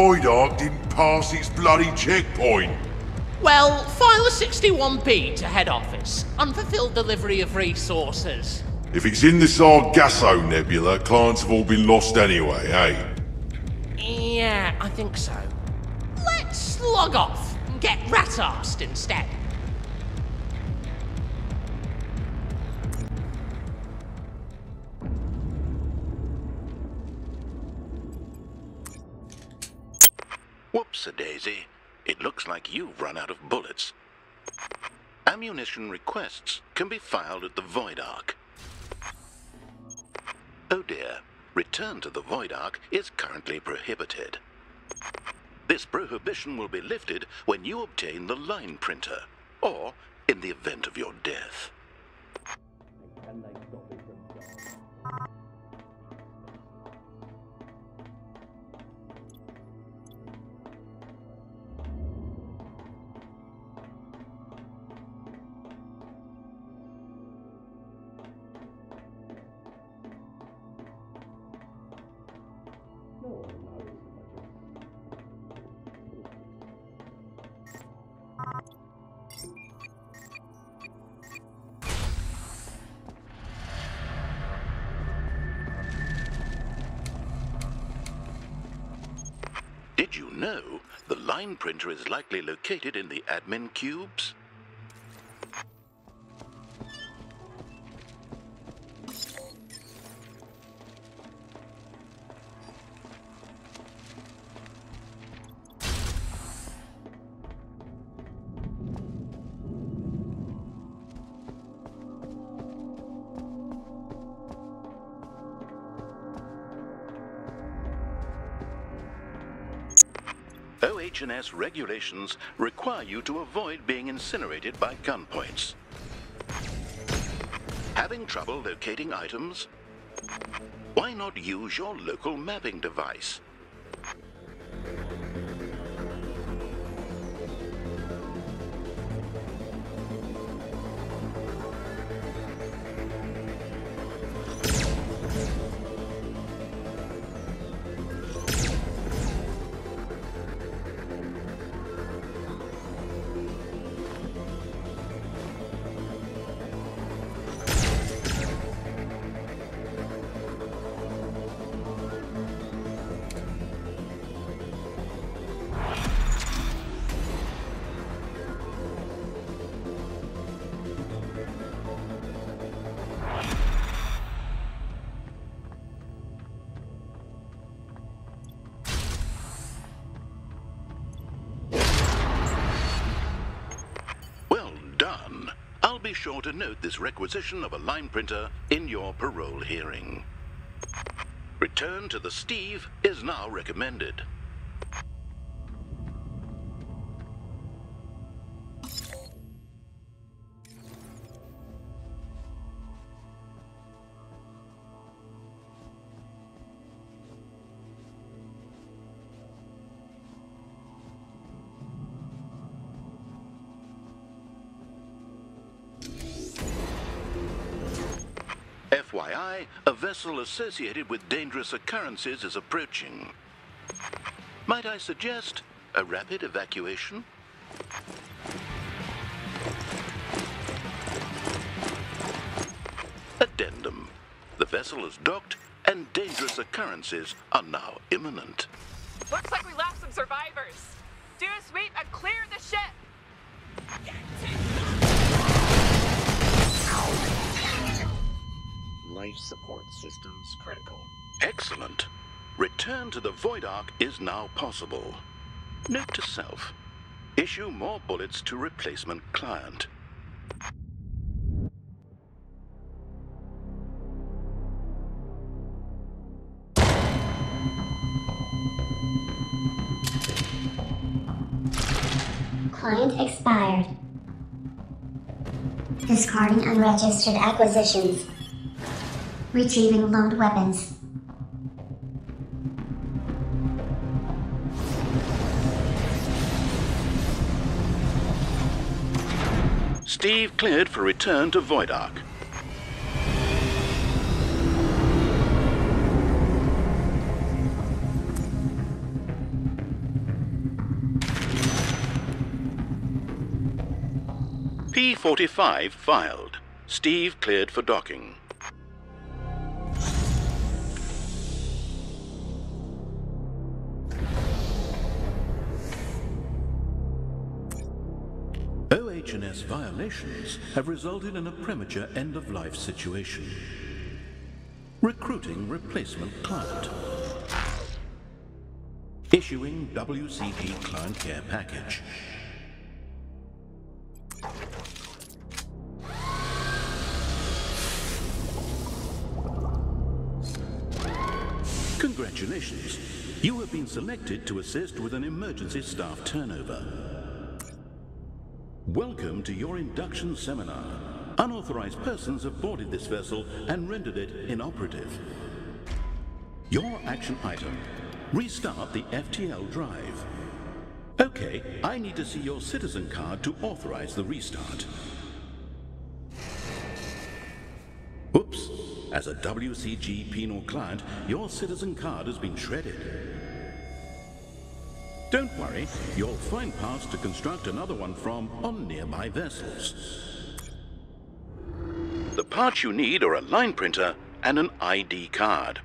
Void Ark didn't pass its bloody checkpoint. Well, file a 61P to head office. Unfulfilled delivery of resources. If it's in the Sargasso Nebula, clients have all been lost anyway, eh? Yeah, I think so. Let's log off and get rat-arsed instead. Whoops-a-daisy. It looks like you've run out of bullets. Ammunition requests can be filed at the Void Ark. Oh dear, return to the Void Ark is currently prohibited. This prohibition will be lifted when you obtain the line printer, or in the event of your death. Know the line printer is likely located in the admin cubes? OH&S regulations require you to avoid being incinerated by gunpoints. Having trouble locating items? Why not use your local mapping device? Be sure to note this requisition of a line printer in your parole hearing. Return to the Steve is now recommended. FYI, a vessel associated with dangerous occurrences is approaching. Might I suggest a rapid evacuation? Addendum. The vessel is docked and dangerous occurrences are now imminent. Looks like we lost some survivors. Do a sweep and clear the ship. Life support systems critical. Excellent. Return to the Void Ark is now possible. Note to self. Issue more bullets to replacement client. Client expired. Discarding unregistered acquisitions. Retrieving load weapons. Steve cleared for return to Void Ark. P-45 filed. Steve cleared for docking. OH&S violations have resulted in a premature end-of-life situation. Recruiting replacement client. Issuing WCG client care package. Congratulations. You have been selected to assist with an emergency staff turnover. Welcome to your induction seminar. Unauthorized persons have boarded this vessel and rendered it inoperative. Your action item. Restart the FTL drive. Okay, I need to see your citizen card to authorize the restart. Oops. As a WCG penal client, your citizen card has been shredded. Don't worry, you'll find parts to construct another one from on nearby vessels. The parts you need are a line printer and an ID card.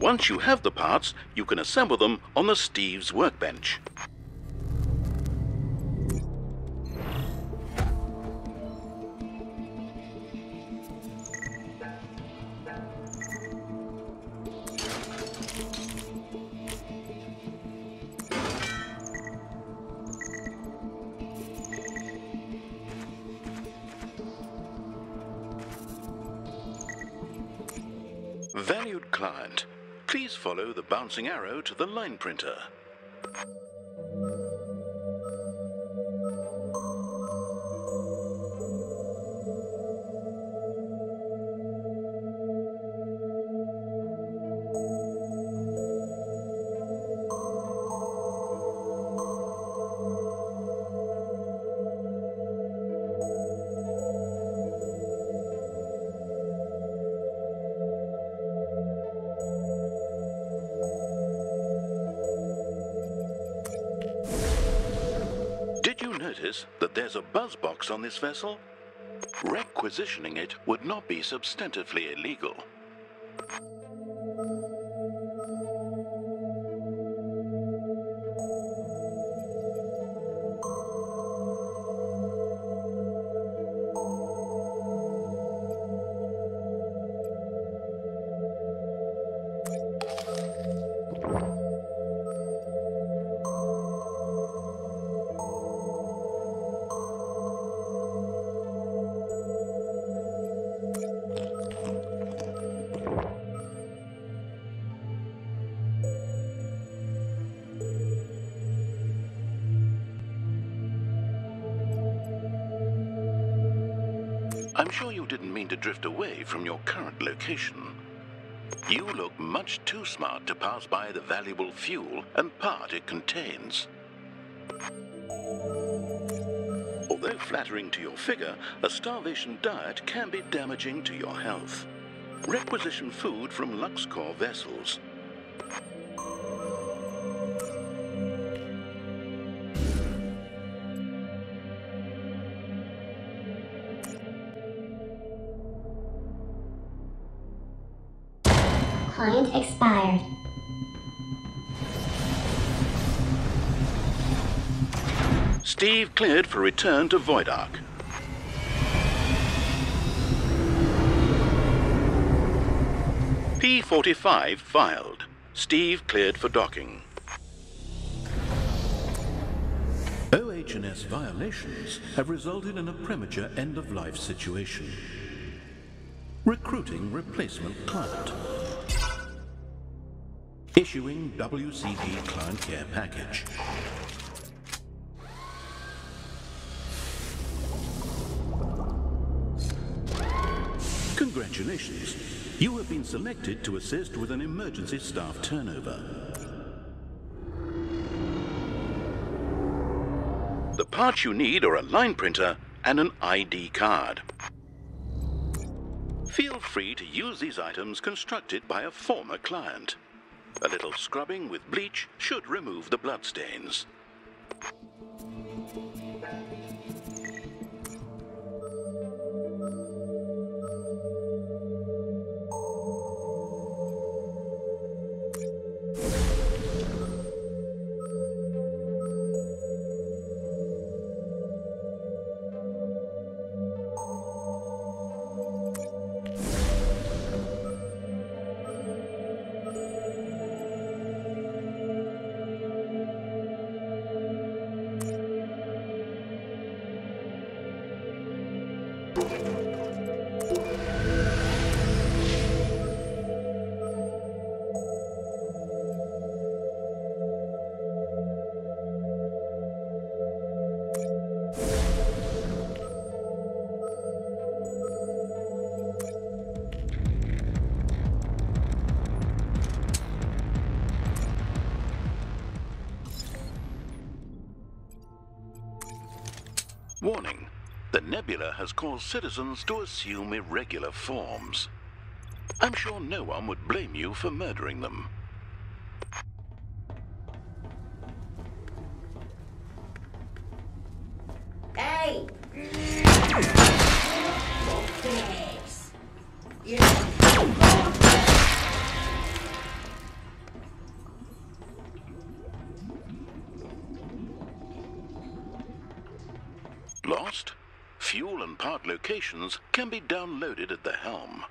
Once you have the parts, you can assemble them on the Steve's workbench. Valued client, please follow the bouncing arrow to the line printer. Notice that there's a buzz box on this vessel? Requisitioning it would not be substantively illegal. I'm sure you didn't mean to drift away from your current location. You look much too smart to pass by the valuable fuel and part it contains. Although flattering to your figure, a starvation diet can be damaging to your health. Requisition food from LuxCorp vessels. Client expired. Steve cleared for return to Void Ark. P45 filed. Steve cleared for docking. OH&S violations have resulted in a premature end-of-life situation. Recruiting replacement client. Issuing WCG client care package. Congratulations. You have been selected to assist with an emergency staff turnover. The parts you need are a line printer and an ID card. Feel free to use these items constructed by a former client. A little scrubbing with bleach should remove the bloodstains. Has caused citizens to assume irregular forms. I'm sure no one would blame you for murdering them. Hey! Part locations can be downloaded at the helm.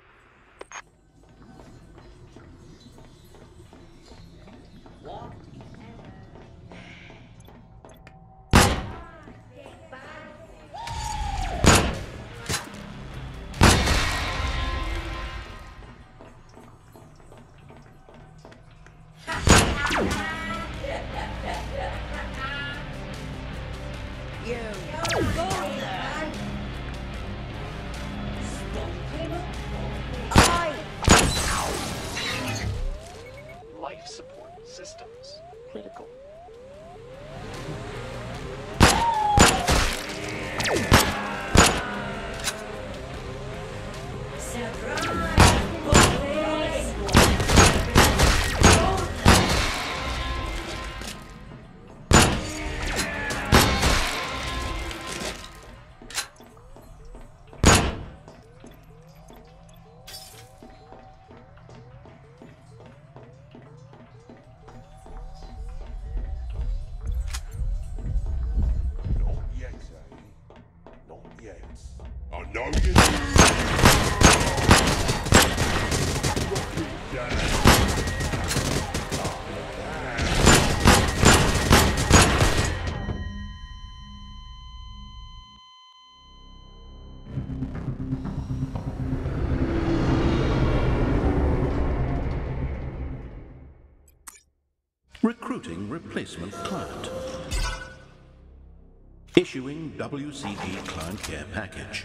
Recruiting replacement client. Issuing WCG client care package.